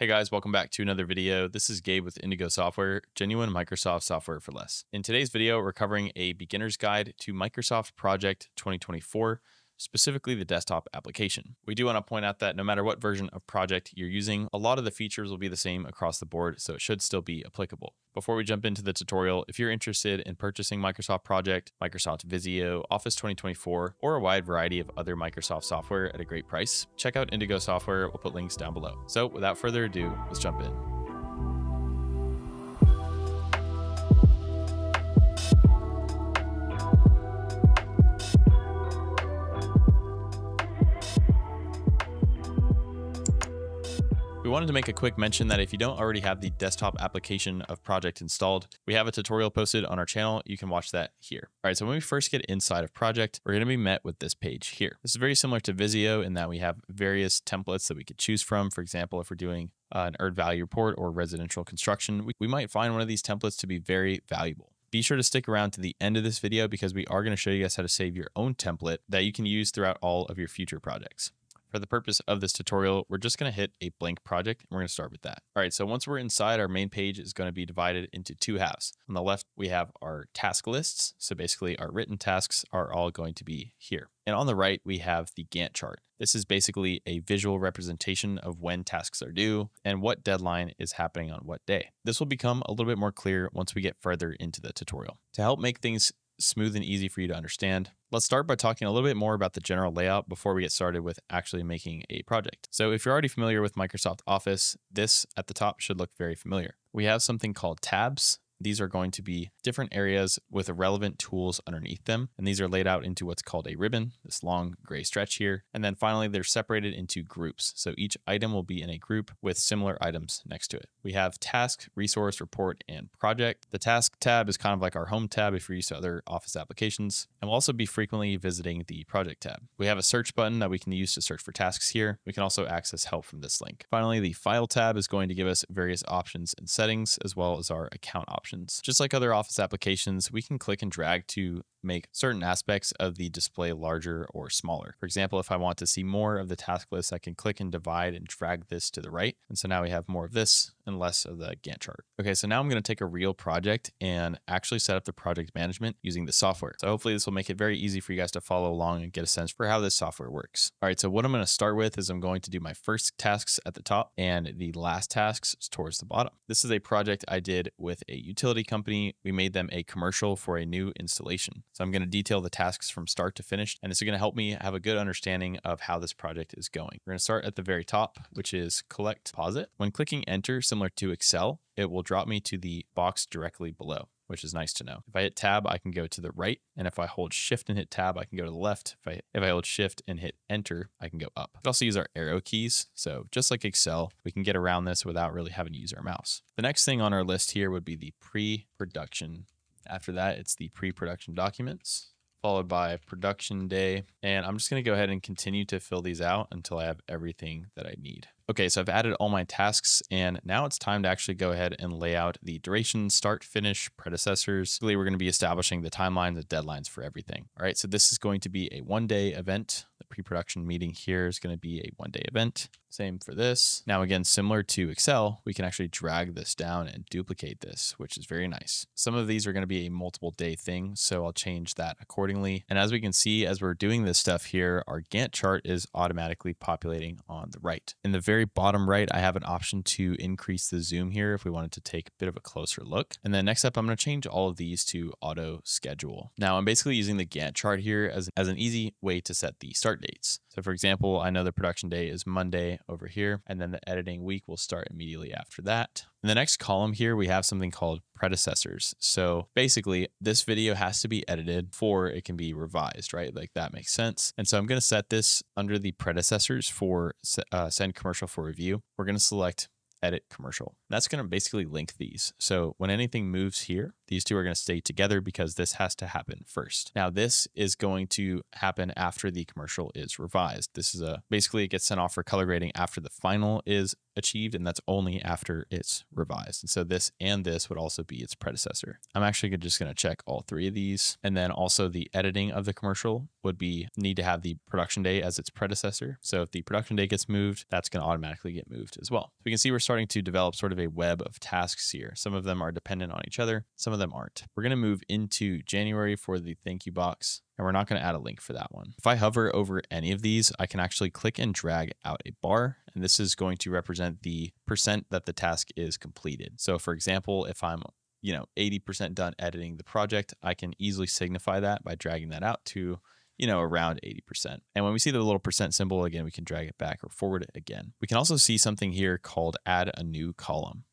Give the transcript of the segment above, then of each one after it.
Hey guys, welcome back to another video. This is Gabe with Indigo Software, genuine Microsoft software for less. In today's video, we're covering a beginner's guide to Microsoft Project 2024 specifically the desktop application. We do want to point out that no matter what version of project you're using, a lot of the features will be the same across the board, so it should still be applicable. Before we jump into the tutorial, if you're interested in purchasing Microsoft Project, Microsoft Visio, Office 2024, or a wide variety of other Microsoft software at a great price, check out Indigo Software. We'll put links down below. So without further ado, let's jump in. We wanted to make a quick mention that if you don't already have the desktop application of Project installed, we have a tutorial posted on our channel. You can watch that here. All right, so when we first get inside of Project, we're going to be met with this page here. This is very similar to Visio in that we have various templates that we could choose from. For example, if we're doing uh, an earned value report or residential construction, we, we might find one of these templates to be very valuable. Be sure to stick around to the end of this video because we are going to show you guys how to save your own template that you can use throughout all of your future projects. For the purpose of this tutorial, we're just going to hit a blank project and we're going to start with that. All right, so once we're inside, our main page is going to be divided into two halves. On the left, we have our task lists. So basically our written tasks are all going to be here. And on the right, we have the Gantt chart. This is basically a visual representation of when tasks are due and what deadline is happening on what day. This will become a little bit more clear once we get further into the tutorial. To help make things smooth and easy for you to understand, let's start by talking a little bit more about the general layout before we get started with actually making a project. So if you're already familiar with Microsoft Office, this at the top should look very familiar. We have something called tabs these are going to be different areas with relevant tools underneath them. And these are laid out into what's called a ribbon, this long gray stretch here. And then finally, they're separated into groups. So each item will be in a group with similar items next to it. We have task, resource, report, and project. The task tab is kind of like our home tab if you're used to other Office applications. And we'll also be frequently visiting the project tab. We have a search button that we can use to search for tasks here. We can also access help from this link. Finally, the file tab is going to give us various options and settings as well as our account options options. Just like other Office applications, we can click and drag to make certain aspects of the display larger or smaller. For example, if I want to see more of the task list, I can click and divide and drag this to the right. And so now we have more of this and less of the Gantt chart. Okay, so now I'm going to take a real project and actually set up the project management using the software. So hopefully this will make it very easy for you guys to follow along and get a sense for how this software works. All right, so what I'm going to start with is I'm going to do my first tasks at the top and the last tasks towards the bottom. This is a project I did with a utility company. We made them a commercial for a new installation. So I'm going to detail the tasks from start to finish, and this is going to help me have a good understanding of how this project is going. We're going to start at the very top, which is collect deposit. When clicking enter, similar to Excel, it will drop me to the box directly below which is nice to know. If I hit tab, I can go to the right. And if I hold shift and hit tab, I can go to the left. If I, if I hold shift and hit enter, I can go up. We also use our arrow keys. So just like Excel, we can get around this without really having to use our mouse. The next thing on our list here would be the pre-production after that, it's the pre-production documents followed by production day. And I'm just going to go ahead and continue to fill these out until I have everything that I need. Okay, so I've added all my tasks and now it's time to actually go ahead and lay out the duration, start, finish, predecessors. Really, we're going to be establishing the timelines and deadlines for everything. All right, so this is going to be a one day event. The pre-production meeting here is going to be a one day event. Same for this. Now, again, similar to Excel, we can actually drag this down and duplicate this, which is very nice. Some of these are going to be a multiple day thing, so I'll change that accordingly. And as we can see, as we're doing this stuff here, our Gantt chart is automatically populating on the right. In the very bottom right, I have an option to increase the zoom here if we wanted to take a bit of a closer look. And then next up, I'm going to change all of these to auto schedule. Now I'm basically using the Gantt chart here as, as an easy way to set the start dates. So for example, I know the production day is Monday over here, and then the editing week will start immediately after that. In the next column here, we have something called predecessors. So basically, this video has to be edited before it can be revised, right? Like that makes sense. And so I'm going to set this under the predecessors for uh, send commercial for review. We're going to select edit commercial. That's going to basically link these. So when anything moves here, These two are going to stay together because this has to happen first. Now, this is going to happen after the commercial is revised. This is a basically it gets sent off for color grading after the final is achieved, and that's only after it's revised. And so this and this would also be its predecessor. I'm actually just going to check all three of these. And then also the editing of the commercial would be need to have the production day as its predecessor. So if the production day gets moved, that's going to automatically get moved as well. So we can see we're starting to develop sort of a web of tasks here. Some of them are dependent on each other, some of them aren't. We're going to move into January for the thank you box and we're not going to add a link for that one. If I hover over any of these, I can actually click and drag out a bar, and this is going to represent the percent that the task is completed. So for example, if I'm you know 80% done editing the project, I can easily signify that by dragging that out to you know, around 80%. And when we see the little percent symbol again, we can drag it back or forward it again. We can also see something here called add a new column.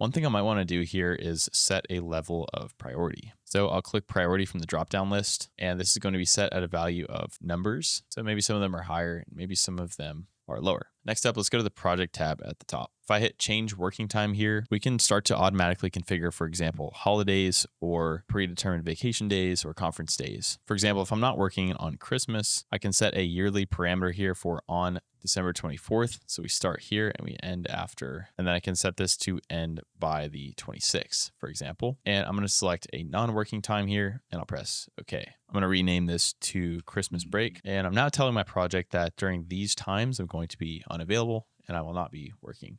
One thing I might want to do here is set a level of priority. So I'll click priority from the drop down list, and this is going to be set at a value of numbers. So maybe some of them are higher, maybe some of them are lower. Next up, let's go to the project tab at the top. If I hit change working time here, we can start to automatically configure, for example, holidays or predetermined vacation days or conference days. For example, if I'm not working on Christmas, I can set a yearly parameter here for on December 24th. So we start here and we end after, and then I can set this to end by the 26th, for example. And I'm going to select a non-working time here and I'll press OK. I'm going to rename this to Christmas break. And I'm now telling my project that during these times, I'm going to be unavailable and I will not be working.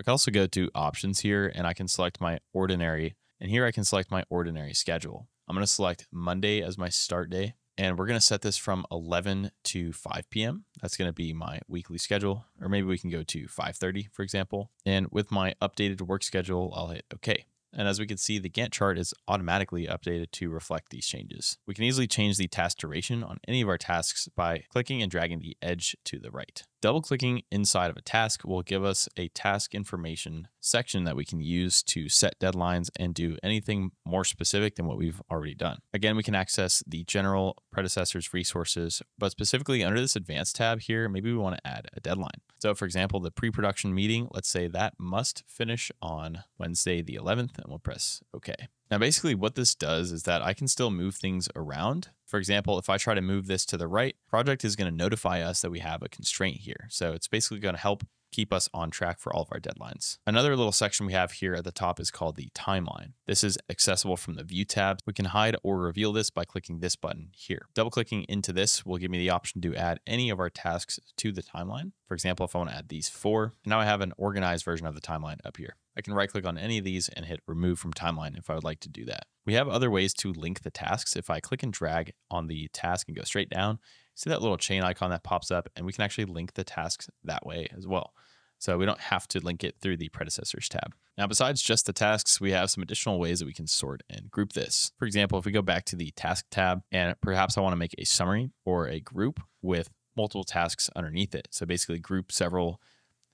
I can also go to options here and I can select my ordinary. And here I can select my ordinary schedule. I'm going to select Monday as my start day. And we're going to set this from 11 to 5 p.m. That's going to be my weekly schedule. Or maybe we can go to 5.30, for example. And with my updated work schedule, I'll hit OK. And as we can see, the Gantt chart is automatically updated to reflect these changes. We can easily change the task duration on any of our tasks by clicking and dragging the edge to the right. Double clicking inside of a task will give us a task information section that we can use to set deadlines and do anything more specific than what we've already done. Again, we can access the general predecessor's resources, but specifically under this advanced tab here, maybe we want to add a deadline. So for example, the pre-production meeting, let's say that must finish on Wednesday the 11th and we'll press OK. Now, basically what this does is that I can still move things around. For example, if I try to move this to the right, project is going to notify us that we have a constraint here. So it's basically going to help keep us on track for all of our deadlines. Another little section we have here at the top is called the timeline. This is accessible from the view tab. We can hide or reveal this by clicking this button here. Double clicking into this will give me the option to add any of our tasks to the timeline. For example, if I want to add these four, now I have an organized version of the timeline up here. I can right click on any of these and hit remove from timeline if I would like to do that. We have other ways to link the tasks. If I click and drag on the task and go straight down, see that little chain icon that pops up and we can actually link the tasks that way as well. So we don't have to link it through the predecessors tab. Now, besides just the tasks, we have some additional ways that we can sort and group this. For example, if we go back to the task tab and perhaps I want to make a summary or a group with multiple tasks underneath it. So basically group several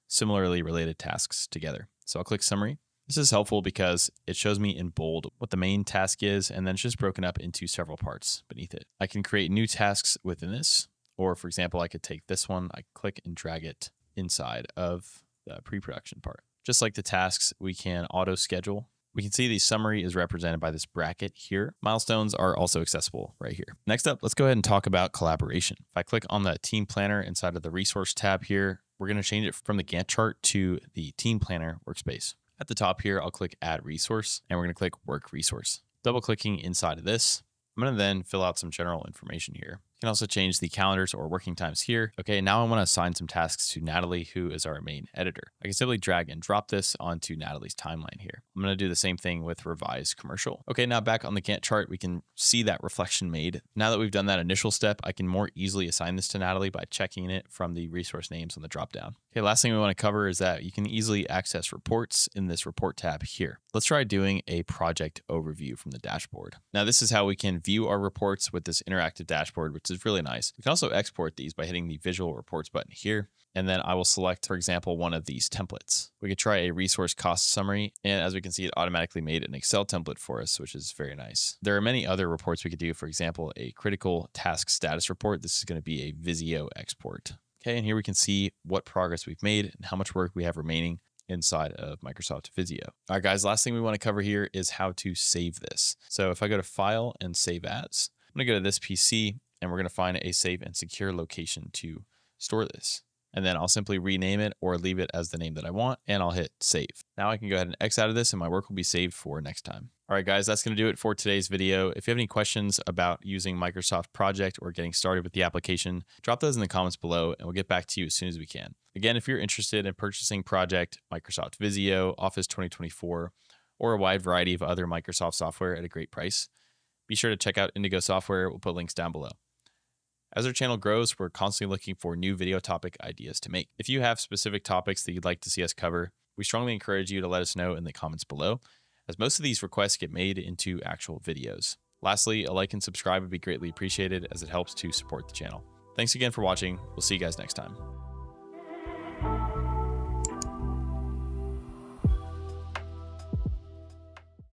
similarly related tasks together. So I'll click summary. This is helpful because it shows me in bold what the main task is, and then it's just broken up into several parts beneath it. I can create new tasks within this, or for example, I could take this one, I click and drag it inside of the pre-production part. Just like the tasks, we can auto schedule. We can see the summary is represented by this bracket here. Milestones are also accessible right here. Next up, let's go ahead and talk about collaboration. If I click on the team planner inside of the resource tab here, we're going to change it from the Gantt chart to the team planner workspace. At the top here, I'll click add resource and we're going to click work resource. Double clicking inside of this, I'm going to then fill out some general information here. You can also change the calendars or working times here. Okay, now I want to assign some tasks to Natalie, who is our main editor. I can simply drag and drop this onto Natalie's timeline here. I'm going to do the same thing with revised commercial. Okay, now back on the Gantt chart, we can see that reflection made. Now that we've done that initial step, I can more easily assign this to Natalie by checking it from the resource names on the dropdown. Okay, last thing we want to cover is that you can easily access reports in this report tab here. Let's try doing a project overview from the dashboard. Now, this is how we can view our reports with this interactive dashboard, which is really nice. We can also export these by hitting the visual reports button here. And then I will select, for example, one of these templates. We could try a resource cost summary. And as we can see, it automatically made an Excel template for us, which is very nice. There are many other reports we could do. For example, a critical task status report. This is going to be a Visio export. Okay, and here we can see what progress we've made and how much work we have remaining inside of Microsoft Visio. All right, guys, last thing we want to cover here is how to save this. So if I go to File and Save As, I'm going to go to this PC and we're going to find a safe and secure location to store this. And then I'll simply rename it or leave it as the name that I want and I'll hit save. Now I can go ahead and X out of this and my work will be saved for next time. All right, guys, that's going to do it for today's video. If you have any questions about using Microsoft Project or getting started with the application, drop those in the comments below and we'll get back to you as soon as we can. Again, if you're interested in purchasing Project, Microsoft Visio, Office 2024, or a wide variety of other Microsoft software at a great price, be sure to check out Indigo Software. We'll put links down below. As our channel grows, we're constantly looking for new video topic ideas to make. If you have specific topics that you'd like to see us cover, we strongly encourage you to let us know in the comments below, as most of these requests get made into actual videos. Lastly, a like and subscribe would be greatly appreciated as it helps to support the channel. Thanks again for watching. We'll see you guys next time.